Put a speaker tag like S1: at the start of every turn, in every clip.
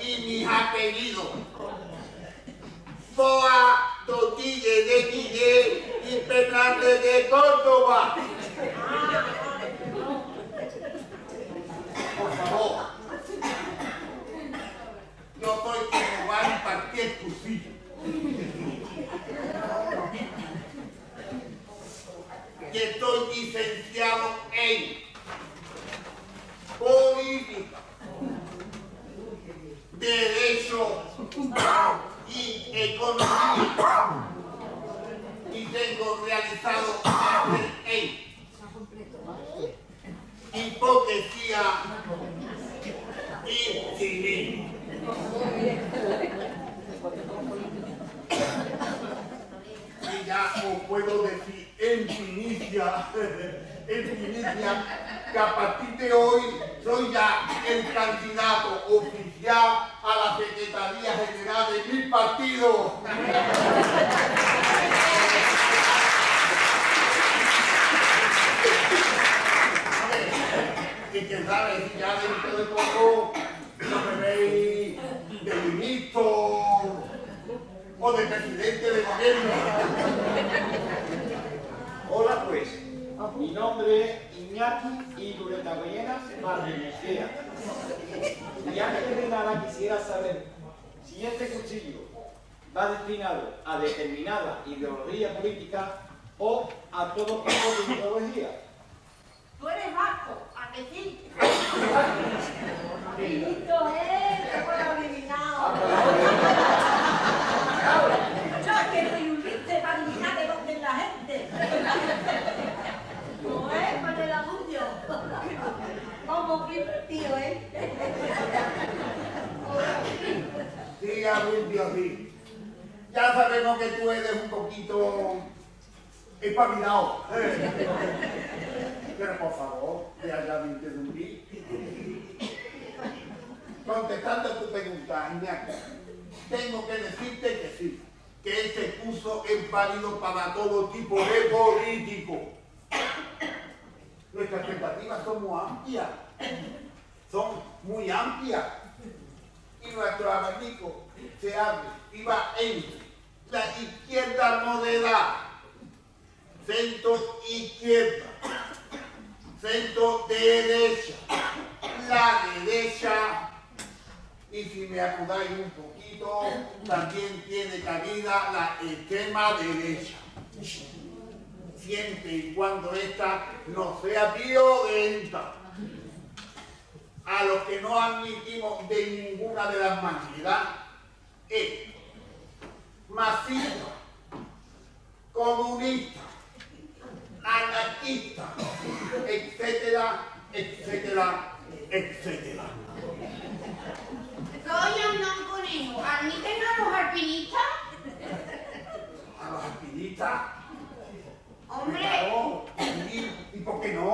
S1: y mis apellidos. Boa Dotille de Guille y Fernández de Córdoba. Por favor. Como va a impartir tu silla. Que estoy licenciado en política, derecho y economía. Y tengo realizado hipocresía y cinismo. Y ya os puedo decir en primicia, en primicia, que a partir de hoy soy ya el candidato oficial a la Secretaría General de mi partido. Y que sabe, si ya dentro de poco no me veis de ministro o de presidente de gobierno.
S2: Hola pues, mi nombre es Iñaki y Lureta Goyena Martínez Y antes de nada quisiera saber si este cuchillo va destinado a determinada ideología política o a todo tipo de ideología.
S3: Tú eres vasco, ¿a sí? Listo, ¿eh? Te puedo adivinar. Yo es que soy un liste para adivinar de dónde es la gente. No es con el anuncio. Como que tío, ¿eh?
S1: Sí, Abuldio, sí. Ya sabemos que tú eres un poquito espabilado. Pero por favor, te haya de interrumpir. Contestando a tu pregunta, tengo que decirte que sí, que este curso es válido para todo tipo de político. Nuestras expectativas son muy amplias, son muy amplias. Y nuestro abanico se abre y va entre la izquierda moderada, centro izquierda, centro derecha, la derecha y si me acudáis un poquito, también tiene cabida la extrema derecha. Siempre y cuando esta no sea violenta. A los que no admitimos de ninguna de las maneras es masista, comunista, anarquista, etcétera, etcétera, etcétera.
S4: Soy Hernán Conejo. ¿Admiten a los alpinistas?
S1: A los alpinistas,
S4: Hombre,
S1: ¿y, ¿y por qué no?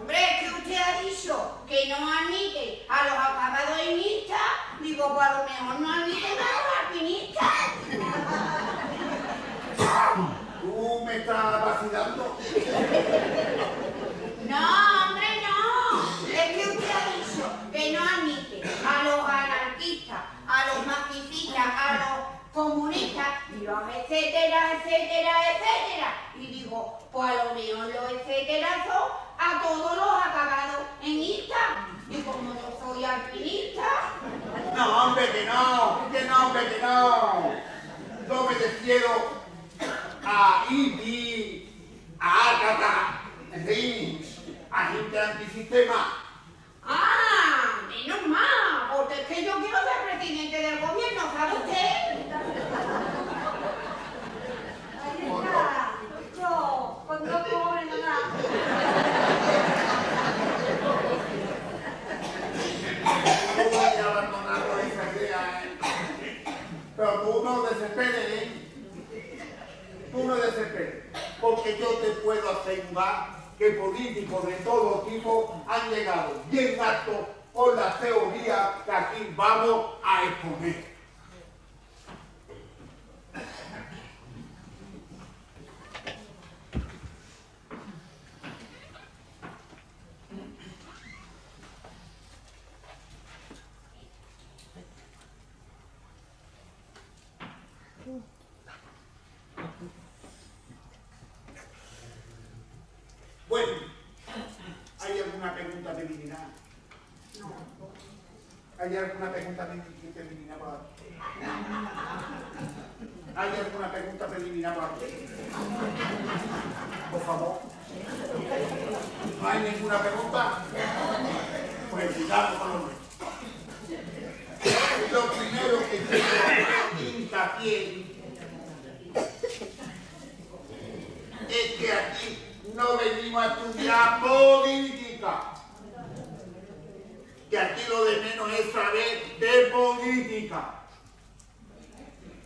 S4: hombre, es que usted ha dicho que no admite
S1: Bueno, ¿hay alguna pregunta preliminar?
S3: No.
S1: ¿Hay alguna pregunta preliminar por aquí? ¿Hay alguna pregunta preliminar por aquí? Por favor. ¿No hay ninguna pregunta? Pues sigamos con lo nuestro. Lo primero que quiero hincapié es que aquí no venimos a estudiar política. Que aquí lo de menos es saber de política.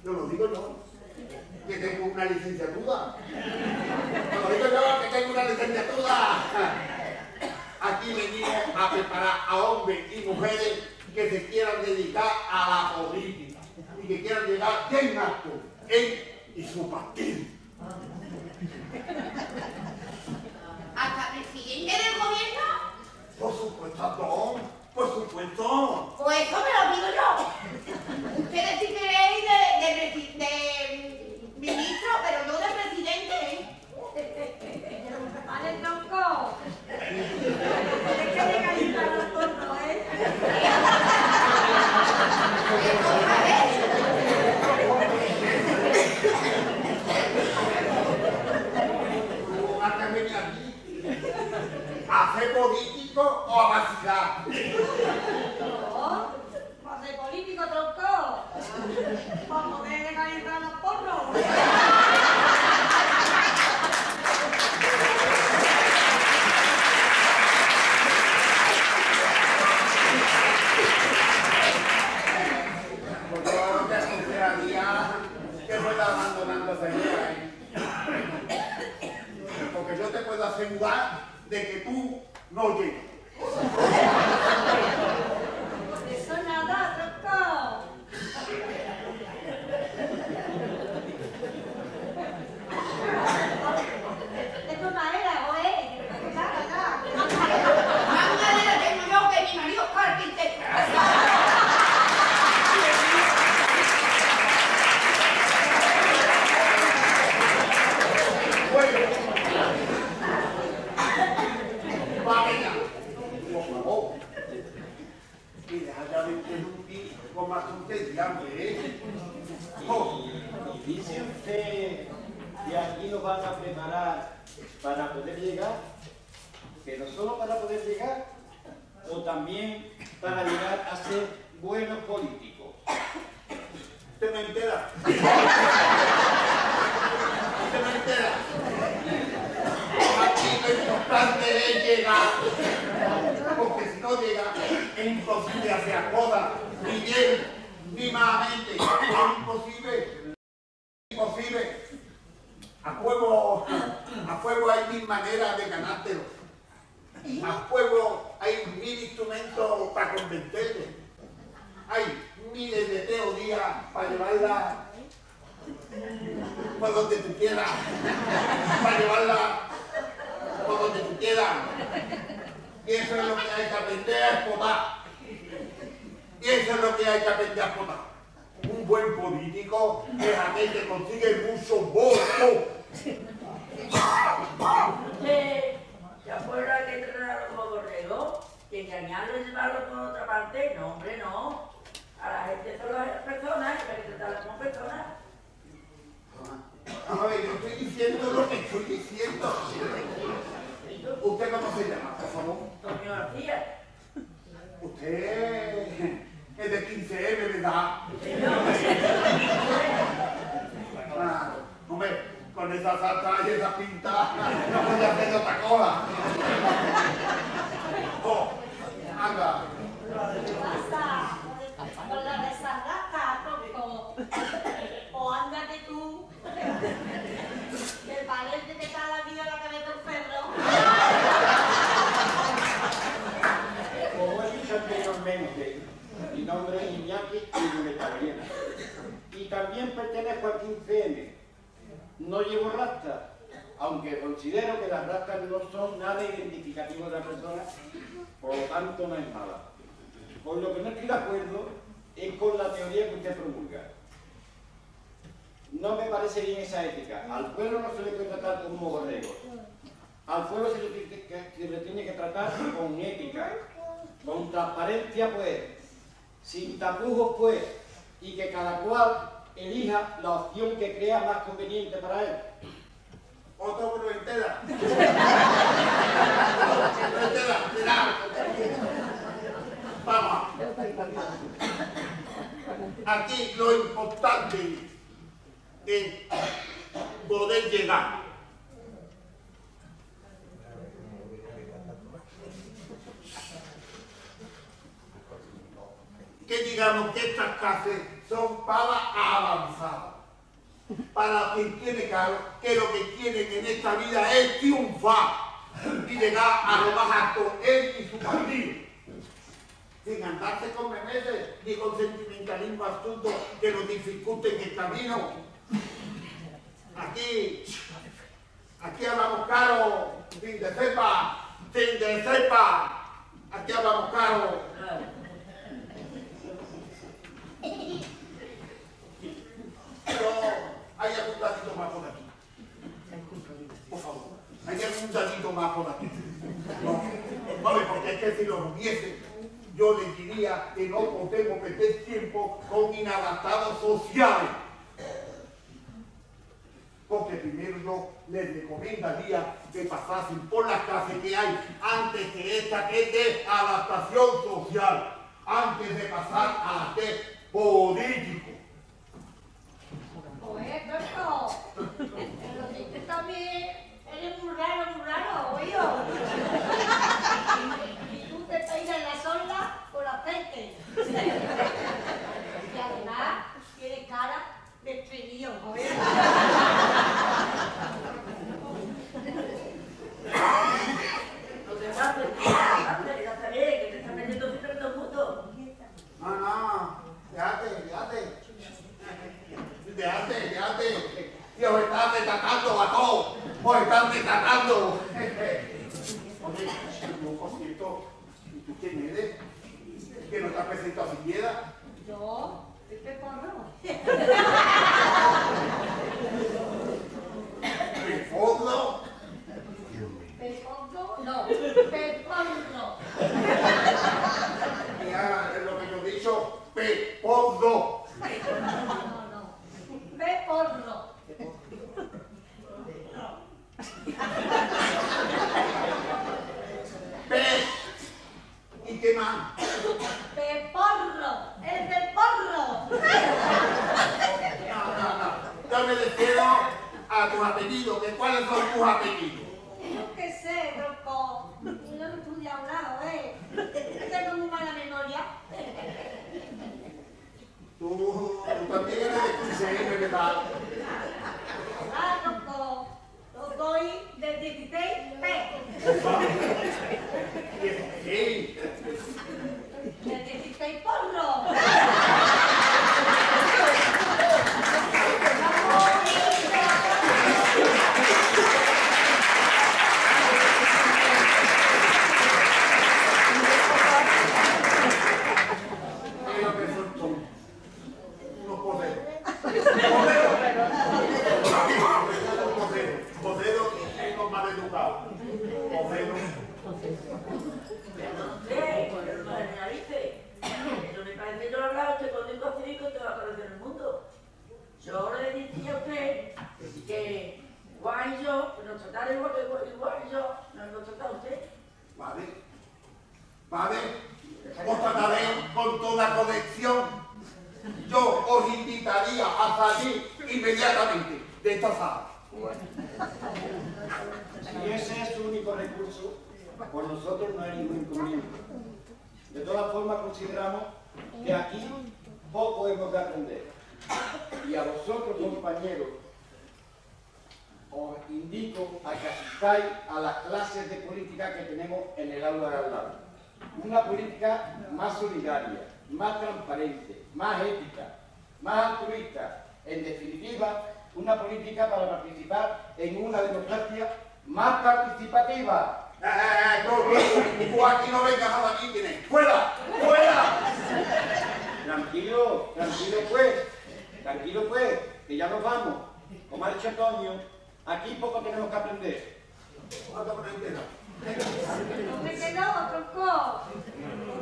S1: Yo lo digo yo, que tengo una licenciatura. Yo lo digo yo, que tengo una licenciatura. Aquí venimos a preparar a hombres y mujeres que se quieran dedicar a la política y que quieran llegar bien alto en y su partido.
S4: ¿Hasta presidente del gobierno?
S1: Por supuesto, Adón, por supuesto.
S4: Pues eso me lo digo yo. Ustedes sí queréis de, de, ministro, pero yo de presidente, ¿eh?
S3: Pero me prepare el tronco. Es que los ¿eh?
S4: Eso, ¿sabes?
S1: ¿Tú vas a venir aquí a ser político o a vacilar?
S3: No, para ser político, tronco. Para poder calentar los porros.
S1: Porque yo te aconsejaría que fueras abandonando esa idea. ¿eh? Porque yo te puedo asegurar de que tú no llegas.
S3: Eso nada, tronco. Esto es madera, oye. Nada, nada.
S4: Más madera tengo yo que mi marido es carpintero.
S1: Bueno. Va venga. Por favor. Y deja ya de interrumpir con más tontería, hombre. ¿eh? Oh,
S2: Y dice usted que aquí nos van a preparar para poder llegar, pero solo para poder llegar, o también para llegar a ser buenos políticos.
S1: ¿Usted me entera? ¿Usted me entera? Aquí lo importante es llegar. Porque si no llega, es imposible hacer cosas, ni bien, ni malamente. Es imposible. Imposible. A fuego, a fuego hay mil maneras de ganártelo. A fuego hay para convencerle. Hay miles de teorías para llevarla por donde tú quieras. Para llevarla por donde tú quieras. Y eso es lo que hay que aprender a explotar. Y eso es lo que hay que aprender a explotar. Un buen político es aquel que consigue muchos votos.
S5: Eh, ¿Te acuerdas que entrenaron como borrego? Y engañarlo y llevarlo por otra parte. No, hombre, no. A la gente solo es personas, hay que tratarlas como personas.
S1: A ver, yo estoy diciendo lo que estoy diciendo. ¿Usted cómo se llama, por favor?
S5: Antonio García.
S1: Usted es de 15M, ¿verdad? Ah, hombre, con esa salsa y esa pinta no puede hacer otra cosa. Oh,
S3: ¿Qué pasa? Con la desarrasca, Coco. O ándate tú. Que parece que está la vida la cabeza del perro.
S2: Como he dicho anteriormente, mi nombre es Iñaki Iruretabriena y también pertenezco al 15M. No llevo rasta, aunque considero que las rastas no son nada identificativo de la persona, por lo tanto no es mala. Por lo que no estoy de acuerdo es con la teoría que usted promulga. No me parece bien esa ética. Al pueblo no se le puede tratar como borregos. Al pueblo se le, tiene que- se le tiene que tratar con ética, con transparencia, pues, sin tapujos, pues, y que cada cual elija la opción que crea más conveniente para él.
S1: Otro entera. Entera. Vamos. Aquí lo importante es poder llegar. Que digamos que estas clases son para avanzar para quien tiene claro que lo que quieren en esta vida es triunfar y llegar a lo más alto él y su partido. Sin andarse con memeses ni con sentimentalismo absurdo que nos dificulten el camino. Aquí, aquí hablamos caro, sin de cepa, sin de cepa. Aquí hablamos caro. Pero hay algún datito más por aquí. Por favor, hay algún datito más por aquí. No, porque es que si lo hubiese, yo les diría que no podemos perder tiempo con inadaptados sociales. Porque primero les recomendaría que pasasen por las clases que hay antes que esta que es de adaptación social, antes de pasar a las de político.
S3: Oye, Coco. Pero si tú también eres muy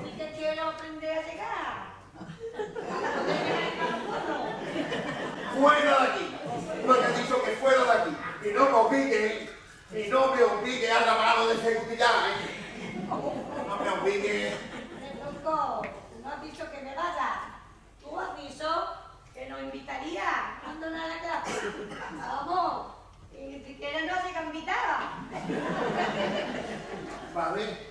S3: Ni que quiero aprender a llegar.
S1: ¡Fuera de aquí! No te he dicho que fuera de aquí. Y no me obligue, y no me obligue a la mano de seguridad. ¿eh? No me obligue.
S3: Tronco, no has dicho que me vaya. Tú has dicho que nos invitaría cuando no la. Vamos. Y siquiera no se invitaba.
S1: Vale.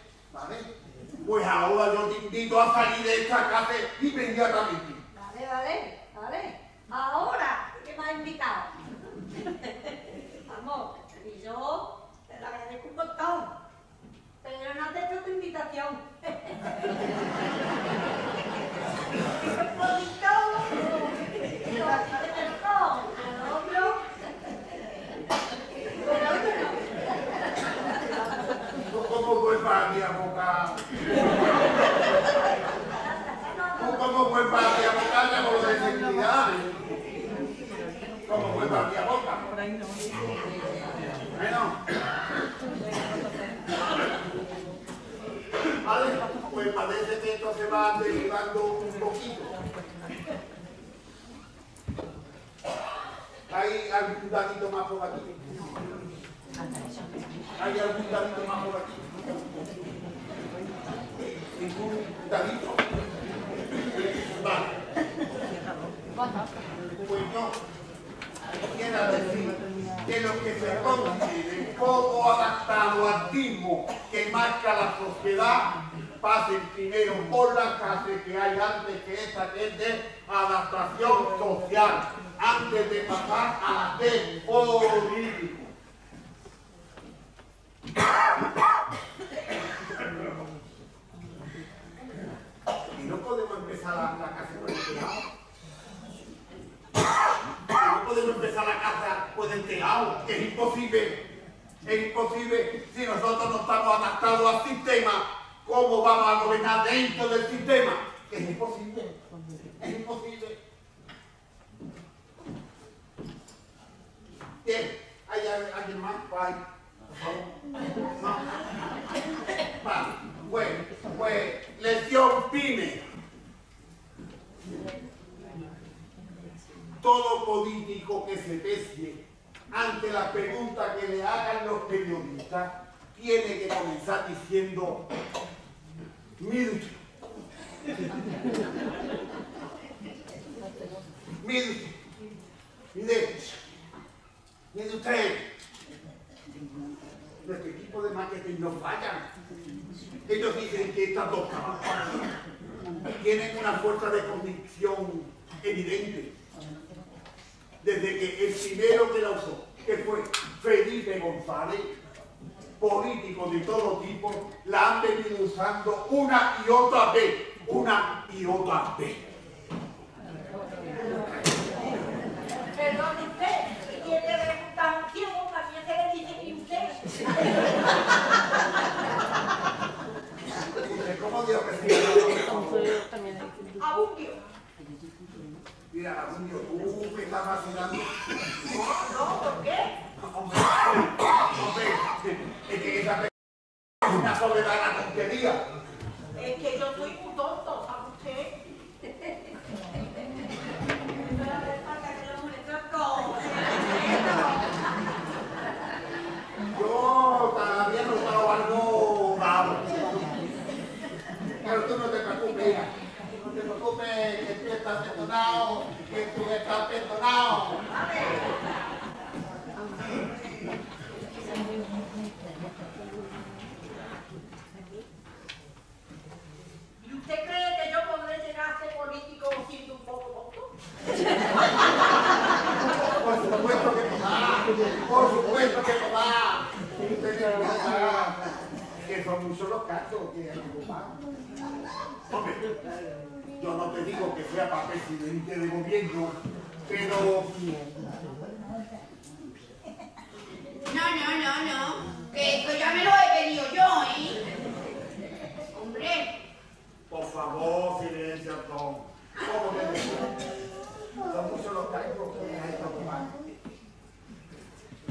S1: Pues ahora yo te invito a salir de esta casa inmediatamente.
S3: Vale, vale, vale. Ahora que me has invitado. Vamos, y yo te lo agradezco un montón. Pero no te hecho tu invitación. Un poquito. Pero así te tocó. Al otro. Pero otro no.
S1: ¿Cómo vuelva a mi abogado? ¿Cómo vuelva a mi abogado con de seguridad? ¿Cómo vuelva a mi abogado? Bueno. Vale, pues parece que esto se va derivando un poquito. ¿Hay algún dadito más por aquí? ¿Hay algún dadito más por aquí? ¿Ningún dadito? Vale. Pues no. Quiero decir que lo que se considere poco adaptado al ritmo que marca la sociedad pasen primero por la clase que hay antes que esta que es de adaptación social, antes de pasar a la de político. Y no podemos la, la casa por el lado. No podemos empezar la casa por el tejado, es imposible. Es imposible si nosotros no estamos adaptados al sistema, ¿cómo vamos a gobernar dentro del sistema? Es imposible. Es imposible. Bien, ¿hay al- alguien más? Hay. No. Vale, pues, pues, lección pyme. Todo político que se pese ante la pregunta que le hagan los periodistas tiene que comenzar diciendo mire mire mire, mire usted, nuestro equipo de marketing no falla. Ellos dicen que estas dos campañas tienen una fuerza de convicción evidente desde que el primero que la usó, que fue Felipe González, políticos de todo tipo, la han venido usando una y otra vez, una y otra vez.
S3: Perdón usted, si quiere preguntar a un ciego, también se le dice que usted.
S1: Dice, ¿Cómo digo que sí?
S3: Abundio.
S1: Mira, Abundio, tú me estás vacilando.
S3: No, no, ¿por qué?
S1: Hombre, hombre, es que esa pe- es una soberana tontería.
S3: Es que yo soy muy tonto, ¿sabe usted? No le falta que lo moleste todo.
S1: Por supuesto que no va. Usted no va. Que son muchos los casos que hay que ocupar. Hombre, yo no te digo que sea para presidente de gobierno, pero
S4: No, no, no, no. Que esto ya me lo he pedido yo, ¿eh? Hombre,
S1: por favor, silencio, Tom. ¿Cómo que no? Son muchos los cargos que hay que ocupar.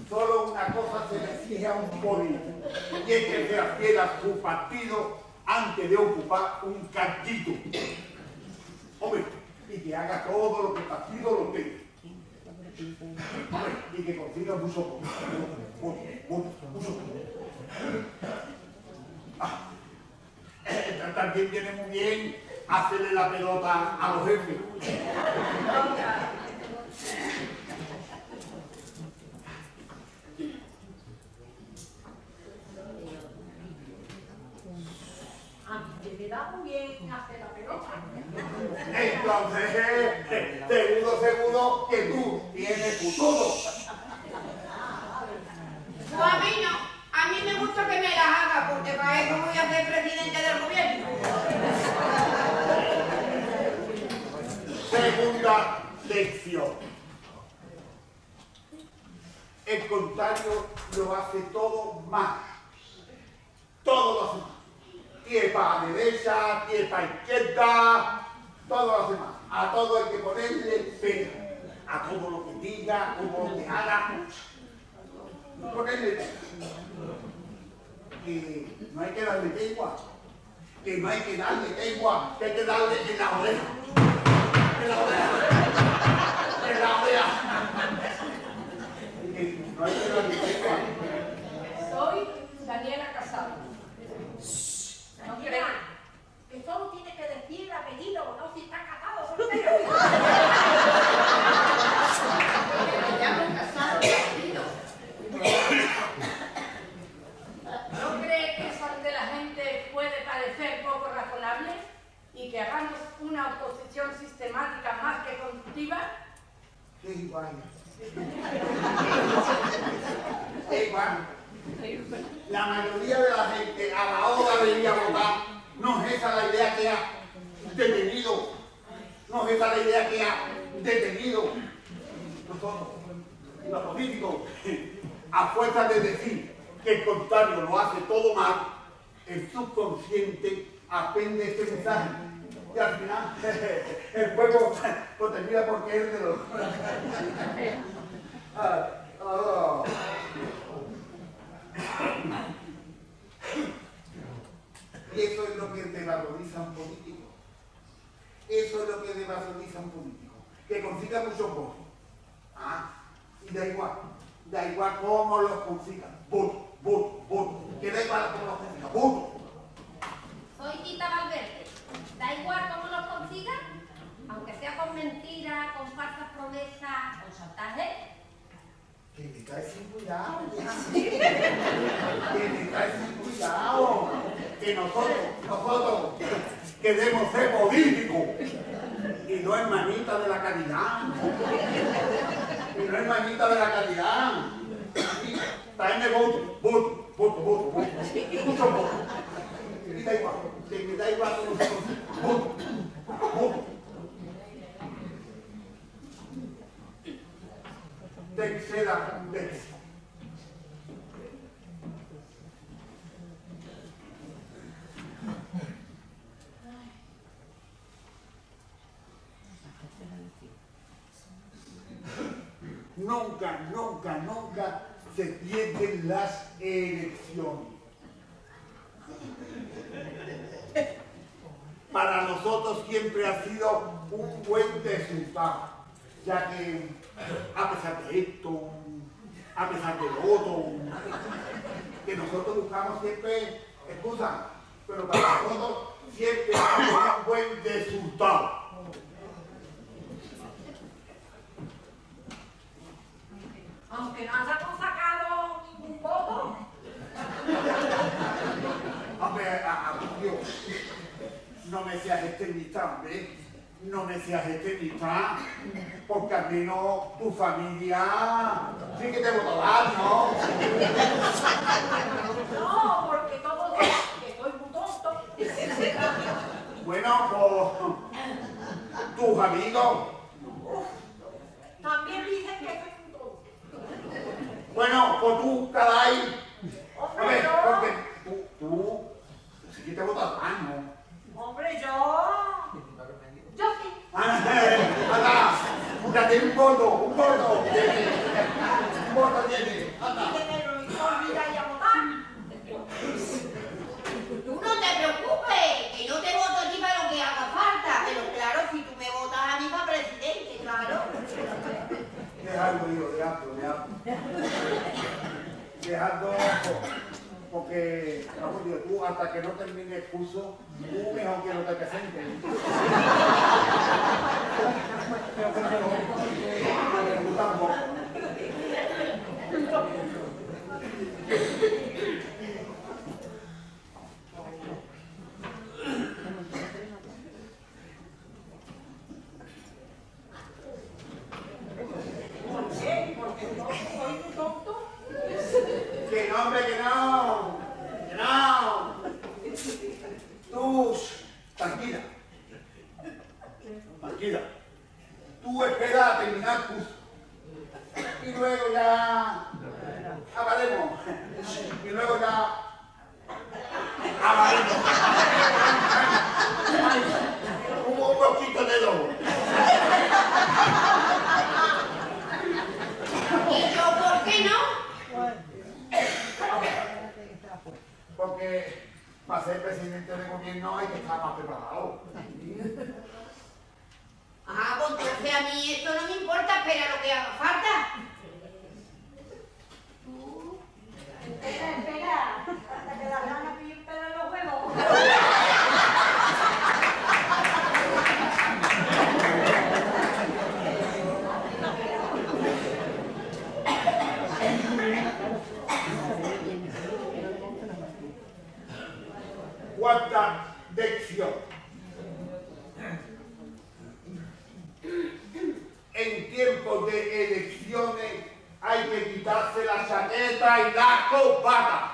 S1: Solo una cosa se le exige a un político, y es que sea fiel a su partido antes de ocupar un cartito. Hombre, y que haga todo lo que el partido lo. Hombre, y que consiga mucho, mucho. Ah, También viene muy bien hacerle la pelota a los jefes.
S3: A mí me da muy bien hacer la pelota.
S1: Entonces, eh, seguro, seguro que tú
S4: pues a mí no. A mí me gusta que me las haga, porque para eso voy a ser presidente del gobierno.
S1: Segunda lección. El contrario lo hace todo mal. Todo lo hace mal. Pie para derecha, pie para izquierda, todo lo hace mal. A todo hay que ponerle pena. A todo lo que diga, todo lo que haga. Que no hay que darle lengua. Que no hay que darle lengua, que hay que darle en la oreja. En la oreja. En la oreja. Que no hay que darle lengua.
S6: Soy Daniela Casado.
S3: No crean. Que solo tiene que decir el apellido, no si está casado soltero.
S6: Me llamo Casado Castillo. ¿No cree que eso ante la gente puede parecer poco razonable y que hagamos una oposición sistemática más que constructiva?
S1: Es igual. Es igual. La mayoría de la gente a la hora de ir a votar no es esa la idea que ha detenido. No es esa la idea que ha detenido. Nosotros, los políticos, a fuerza de decir que el contrario lo hace todo mal, el subconsciente aprende este mensaje. Y al final, el pueblo pues, termina por creértelo. Ah, ah. Y eso es lo que desvaloriza un político. Eso es lo que desvaloriza un político. Que consiga muchos votos. Ah, y da igual. Da igual cómo los consiga. Voto, voto, voto. Que da igual cómo los consiga. Voto.
S7: Soy Tita Valverde. Da igual cómo lo consiga, aunque sea con mentiras, con falsas promesas, con chantaje.
S1: Que me cae sin cuidado. Que me cae sin cuidado. Que nosotros, nosotros queremos ser políticos. Y no hermanita de la caridad. Y no hermanita de la caridad. Y Tráeme voto, voto, voto, voto, voto. Mucho voto. Y da igual, que me da igual con los voto, voto. Tercera lección. Nunca, nunca, nunca se pierden las elecciones. Para nosotros siempre ha sido un buen resultado, ya que a pesar de esto, a pesar de lo otro, que nosotros buscamos siempre excusas, pero para nosotros siempre ha sido un buen resultado.
S3: Aunque no hayamos sacado ningún voto,
S1: Hombre, a, a Dios, no me seas extremista, hombre. No me seas extremista, porque al menos tu familia sí que te votarán, ¿no?
S3: No, porque todos que soy muy tonto.
S1: Bueno, pues tus amigos.
S3: También dicen que soy muy tonto.
S1: Bueno, pues tú, caray. A ver, porque tú, tú, sí que te votarán, ¿no?
S3: Hombre, yo. Yo sí.
S1: Anda, tiene un voto, un voto. tiene. Un voto tiene. Anda.
S3: Y que me lo olvida y a votar.
S4: Tú no te preocupes, que yo te voto a ti para lo que haga falta. Pero claro, si tú me votas a mí para presidente, claro.
S1: Dejando, hijo, dejando, dejando. Dejando, porque, Dios, tú hasta que no termine el curso, tú mejor que no te presentes. Tú tampoco.
S3: ¿Por qué? Porque yo soy muy tonto.
S1: Que no, hombre, que no. Que no. Tú, shh, tranquila. Tranquila. Tú espera a terminar el curso. Y luego ya hablaremos. Y luego ya hablaremos. Un, un poquito de todo.
S4: ¿Y yo por qué no?
S1: Porque para ser presidente de gobierno hay que estar más preparado.
S4: Ah, pues entonces a mí esto no me importa, espera lo que haga falta.
S3: Espera, espera. Hasta que la rana pille un pelo en los huevos.
S1: Cuarta lección. En tiempos de elecciones hay que quitarse chaqueta y la corbata.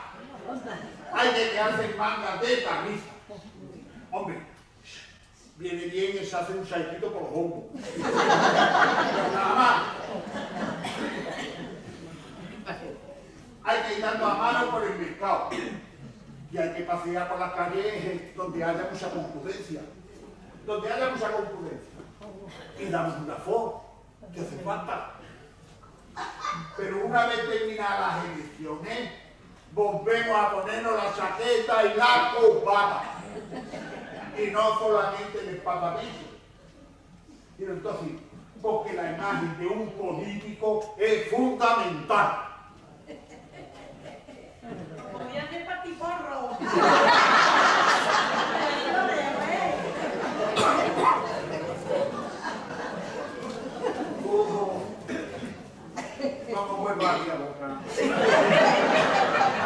S1: Hay que quedarse en mangas de camisa. Hombre, viene bien echarse un chaiquito por los hombros. Nada más. Hay que ir dando a mano por el mercado. Y hay que pasear por las calles donde haya mucha concurrencia. Donde haya mucha concurrencia. Y damos una foto, que hace falta. Pero una vez terminadas las elecciones, volvemos a ponernos la chaqueta y la corbata. Y no solamente el espadabillo. Y entonces, porque la imagen de un político es fundamental.
S3: A hacer patiporro.
S1: Ojo. Vamos vuelvo aquí a boca.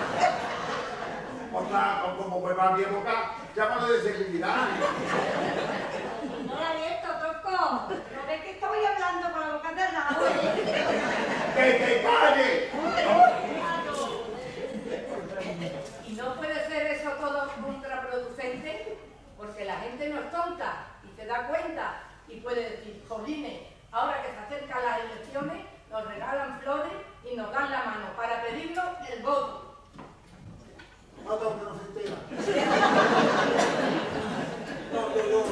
S1: Otra, como vuelva a mi boca, llámalo de seguridad.
S3: No la he visto, Toco. ¿No ves que estoy hablando con la boca cerrada?
S1: ¡Que te calle!
S6: ¿Y no puede ser eso todo contraproducente? Porque la gente no es tonta y se da cuenta y puede decir, jolines, ahora que se acercan las elecciones, nos regalan flores y nos dan la mano para pedirnos el voto.
S1: Otro que no se entera. No, yo, yo.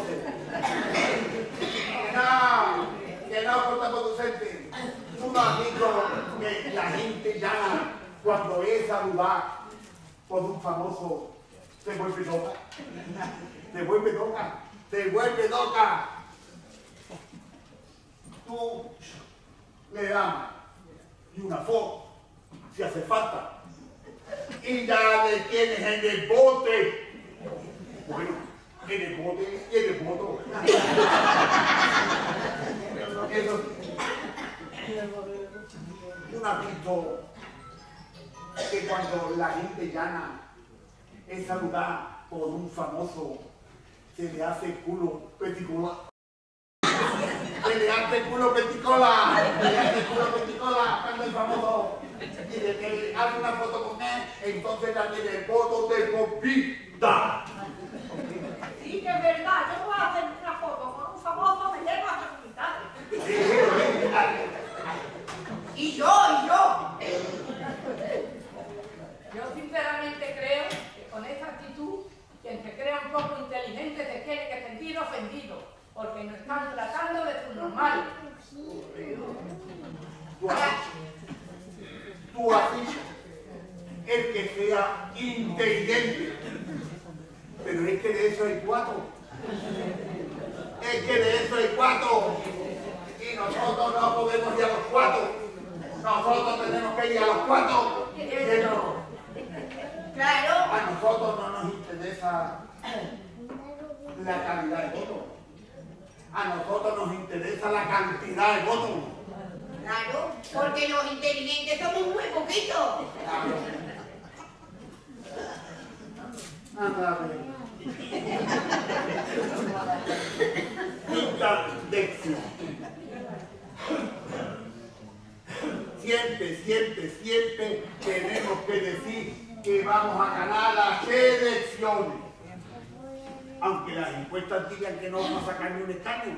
S1: Que no, que no, contraproducente. Tú no has visto que la gente ya, cuando es saludar por un famoso, se vuelve loca. Se vuelve loca. Se vuelve loca. Tú le das y una foto, si hace falta y ya le tienes en el bote. Bueno, en el bote y en el voto. Has visto que cuando la gente llana es saludar por un famoso, se le hace culo particular. Hace culo peticola, le hace culo peticola cuando el famoso dice que hace una foto con él, entonces la tiene foto de copita.
S3: Sí, que es verdad, yo voy a hacer una foto con un famoso, me llevo a comunidad.
S4: Y yo, y yo.
S6: Yo sinceramente creo que con esa actitud, quien se crea un poco inteligente se tiene que sentir ofendido, porque nos están tratando de su normal.
S1: Tú has tú has dicho, el que sea inteligente. Pero es que de eso hay cuatro. Es que de eso hay cuatro. Y nosotros no podemos ir a los cuatro. Nosotros tenemos que ir a los cuatro. Pero
S4: Claro.
S1: a nosotros no nos interesa la calidad de votos. A nosotros nos interesa la cantidad de votos.
S4: Claro, porque los inteligentes somos muy poquitos.
S1: Anda, ver. Quinta lección. Siempre, siempre, siempre tenemos que decir que vamos a ganar las elecciones. Aunque las encuestas digan que no vamos a sacar ni un escaño.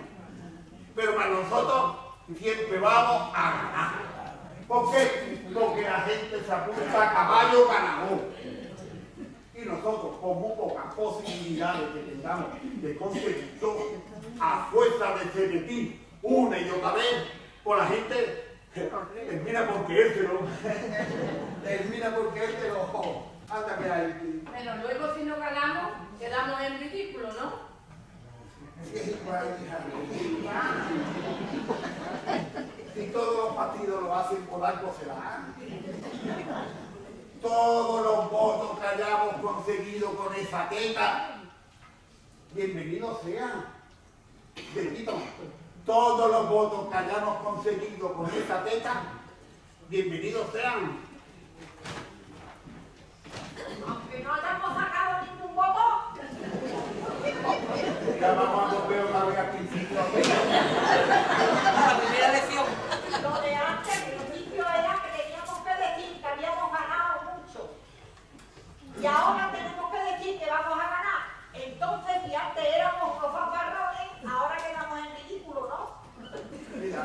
S1: Pero para nosotros siempre vamos a ganar. ¿Por qué? Porque la gente se apunta a caballo ganador. Y nosotros, con muy pocas posibilidades que tengamos de conseguir a fuerza de repetir una y otra vez, por la gente termina por creérselo. termina por creérselo. Anda que hay.
S6: Bueno, luego si no ganamos, quedamos en ridículo, ¿no?
S1: Pues. Si todos los partidos lo hacen por algo será. Todos los votos que hayamos conseguido con esa teta, bienvenidos sean. Bendito. Todos los votos que hayamos conseguido con esa teta, bienvenidos sean.
S3: Aunque no hayamos sacado ningún voto,
S1: Ya vamos a volver otra vez al principio.
S8: La primera lección.
S3: lo de antes, al principio era que teníamos que decir que habíamos ganado mucho. Y ahora tenemos que decir que vamos a ganar. Entonces, si antes éramos los fanfarrones, ahora quedamos en ridículo, ¿no?
S1: Mira,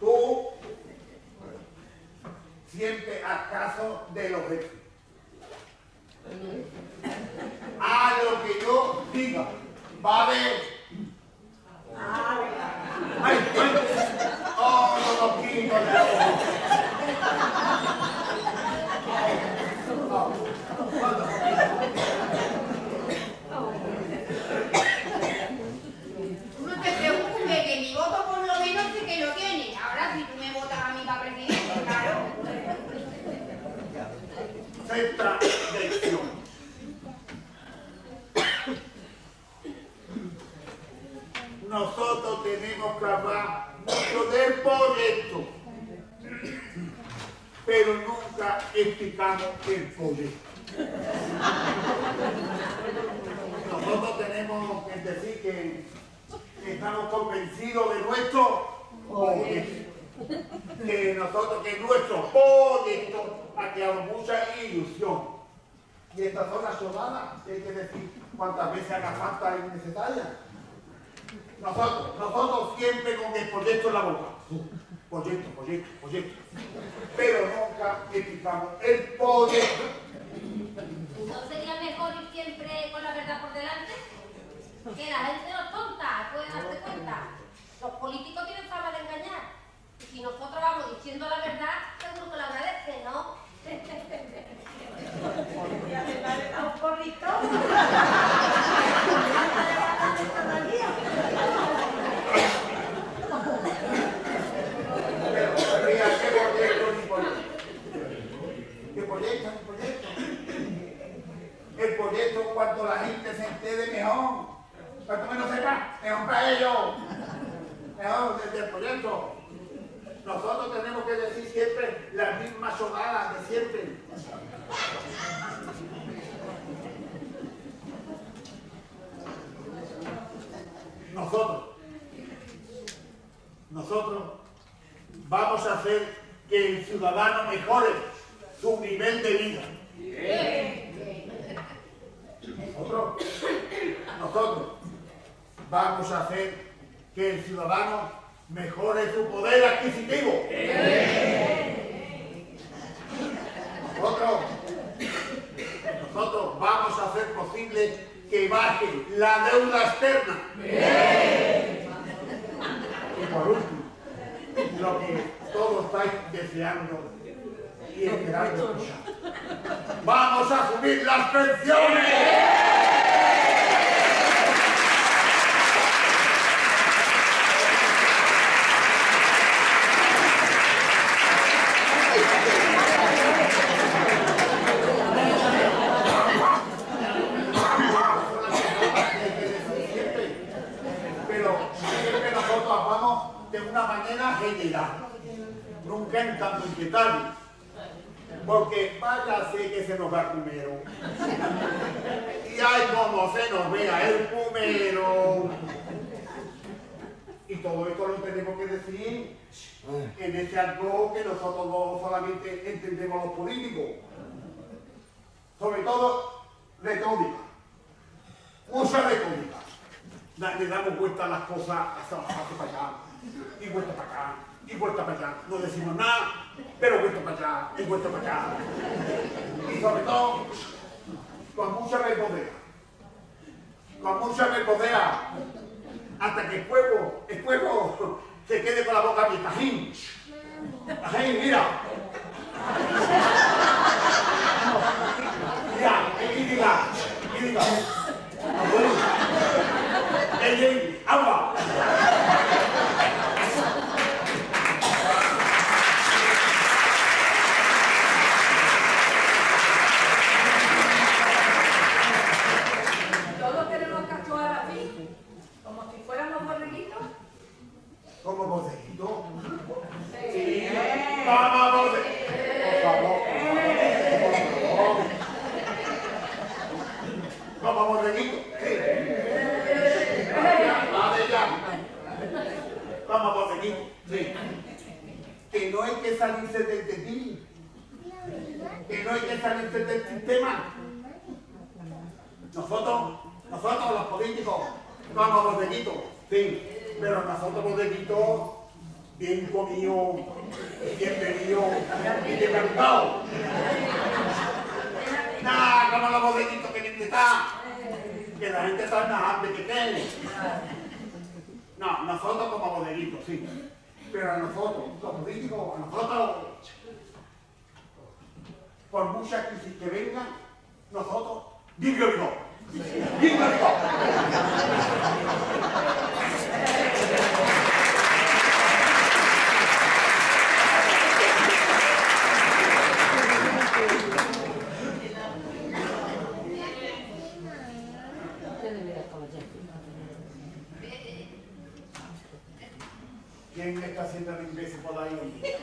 S1: tú siempre haz caso de los jefes. Haz lo que yo diga. Vale. Ay, ay. Oh, no lo quito de ojo.
S4: Tú no te preocupes, que mi voto por lo menos sé que lo tiene. Ahora si tú me votas a mí para presidente, claro.
S1: Sexta lección. Nosotros tenemos que hablar mucho del proyecto, pero nunca explicamos el proyecto. Nosotros tenemos que decir que estamos convencidos de nuestro proyecto. Que nosotros, que nuestro proyecto ha creado mucha ilusión. Y estas son las sonadas, hay que decir cuántas veces haga falta y necesaria. Nosotros, nosotros siempre con el proyecto en la boca. Proyecto, proyecto, proyecto. Pero nunca explicamos el proyecto.
S7: ¿No sería mejor ir siempre con la verdad por delante? Que la gente no es tonta, puede darse cuenta. Los políticos tienen fama de engañar. Y si nosotros vamos diciendo la verdad, seguro que lo agradece, ¿no?
S3: Un porrito.
S1: Pero mira, qué proyecto ni proyecto. ¿Qué proyecto ni proyecto? El proyecto cuanto la gente se entere mejor. Para que no sepa, es un para ellos. Es desde el proyecto. Nosotros tenemos que decir siempre las mismas sonadas de siempre. Nosotros. Nosotros vamos a hacer que el ciudadano mejore su nivel de vida. Nosotros, nosotros vamos a hacer que el ciudadano mejore su poder adquisitivo. Nosotros, nosotros vamos a hacer posible que baje la deuda externa. Y por último, lo que todos estáis deseando y esperando. ¡Vamos a subir las pensiones! Pero siempre nosotros vamos de una manera general, porque váyase que se nos va primero. Y ay como se nos vea el primero. Y todo esto lo tenemos que decir en ese algo que nosotros no solamente entendemos los políticos, sobre todo retórica, mucha retórica. Le damos vuelta a las cosas hasta hacia para allá, y vuelta para acá, y vuelta para allá. No decimos nada, pero vuelta para allá, y vuelta para allá. Y sobre todo, con mucha verbodea. Con mucha verbodea. Hasta que el pueblo, el pueblo se quede con la boca abierta. ¡Ajín! ¡Ajín, mira! Mira, y diga, y diga. Agua.
S6: Todos tenemos que actuar así, como si fuéramos borreguitos.
S1: ¿Cómo bodeguito? Sí. Vamos. Por favor. Vamos, bodeguito. Sí. Vale, ya. Vamos, bodeguito. Sí. Que no hay que salirse del ti. Que no hay que salirse del sistema. Nosotros, nosotros los políticos, vamos bodeguitos, sí, pero nosotros bodeguitos, bien comido, bien bebido y bien cantado. Nada, como los bodeguitos que bien está, que la gente está más hambre que tiene. No, nosotros como bodeguitos, sí, pero a nosotros, los políticos, a nosotros, por mucha crisis que vengan, nosotros, vivo, bien vivo. ¿Quién me está haciendo el imbécil por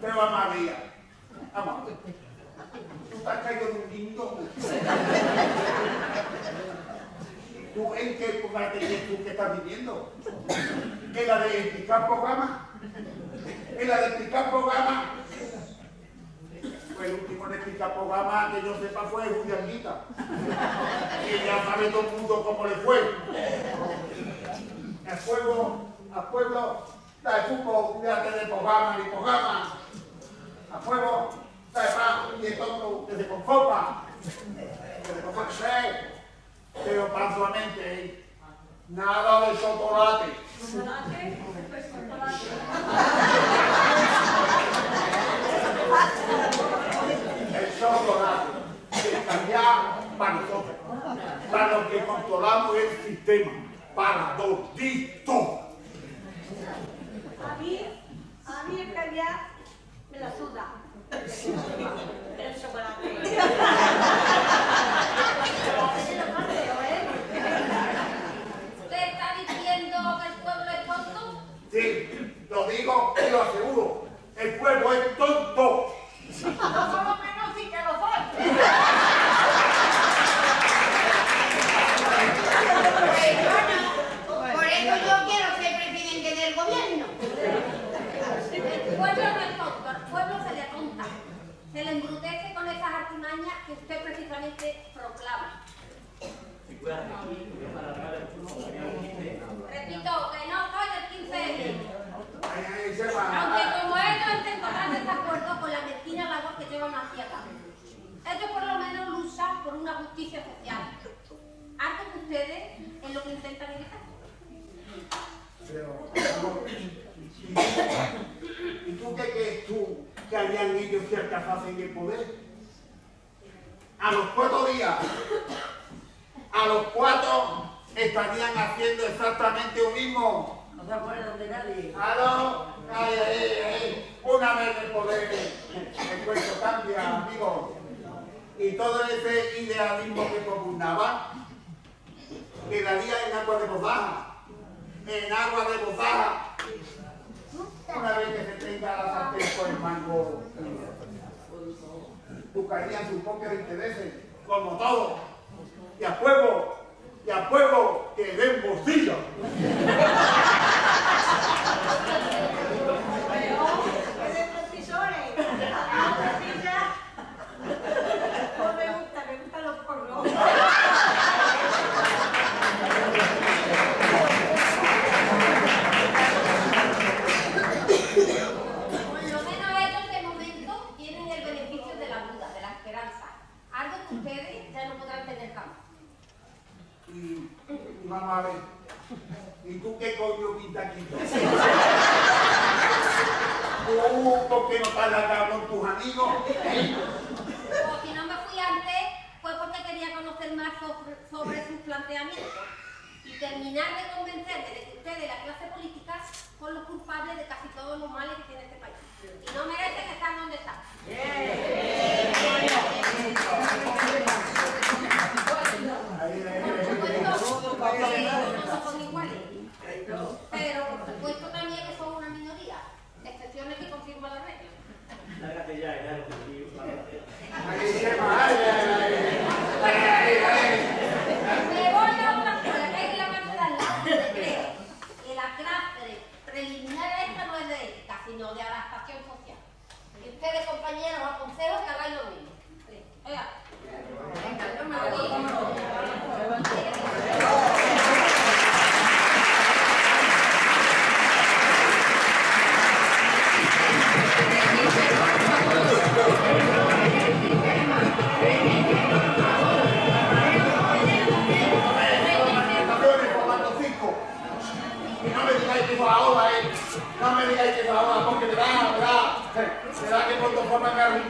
S7: Pero
S1: vamos a ver. Vamos a. Tú estás caído en un guindo. ¿Tú en qué te crees tú que estás viviendo? ¿En la de explicar programas? ¿En la de explicar programas? Pues el último en explicar programa que yo sepa fue Julián Guita. Y ya sabe todo el mundo cómo le fue. Al pueblo, al pueblo, la de fútbol, fíjate de programa ni programa. Al pueblo, la de pan y de todo, desde con copa. Desde con copa, pero pan solamente, nada de chocolate. El chocolate es cambiar para nosotros, para los que controlamos el sistema, para todito.
S3: A mí, a mí el caviar me la suda. El chocolate.
S7: ¿Usted está diciendo que el pueblo es tonto?
S1: Sí, lo digo y lo aseguro, el pueblo es tonto.
S3: Por lo menos sí que lo soy.
S4: Por eso yo quiero ser presidente del gobierno.
S7: El pueblo no es tonto, al pueblo se le atonta. Se le embrutece con esas artimañas que usted precisamente proclama. Repito, que no soy del 15 de Aunque como ellos estén totalmente de acuerdo con la mezquina labor que llevan hacia acá. Ellos por lo menos luchan por una justicia social. Algo que ustedes es lo que intentan evitar.
S1: Pero, ¿y tú qué crees tú que harían ellos si alcanzasen el poder? A los cuatro días, a los cuatro estarían haciendo exactamente lo mismo.
S5: No se acuerdan de nadie.
S1: Claro, ay, ay, ay, una vez el poder, el cuento cambia, amigo. Y todo ese idealismo que propugnaba quedaría en agua de bozaja, en agua de bozaja. Una vez que se tenga la sartén el mango, buscarían sus propios intereses, como todo. Y a fuego, y a fuego que den bolsillo.
S3: Es de profesores. No me gusta, me gustan los porros.
S7: Por lo menos ellos de momento tienen el beneficio de la duda, de la esperanza. Algo que ustedes ya no podrán tener jamás.
S1: Y, y vamos a ver. ¿Y tú qué coño pinta aquí? ¿Tú por qué no estás acá con tus amigos? ¿Eh?
S7: Si no me fui antes, fue porque quería conocer más sobre, sobre sus planteamientos y terminar de convencerme de que ustedes, la clase política, son los culpables de casi todos los males que tiene este país. Y no merecen estar donde están.
S1: Ahí, ahí,
S7: Por
S1: ahí,
S7: supuesto,
S1: ahí.
S7: que no son iguales. Pero por supuesto también que son una minoría. Excepciones que confirman la regla.
S1: Ahí se va, ahí, ahí, ahí, ahí, ahí.
S7: Me voy a una escuela que hay que levantar la de creo que la clase preliminar esta no es de ética, sino de adaptación social. Y ustedes, compañeros, os aconsejo que hagáis lo mismo. Sí. Venga. me
S9: digáis que trabaja porque te da, te. Será que por tu forma me
S1: ha un.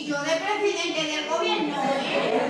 S1: Y yo de presidente del gobierno, ¿eh?